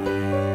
Música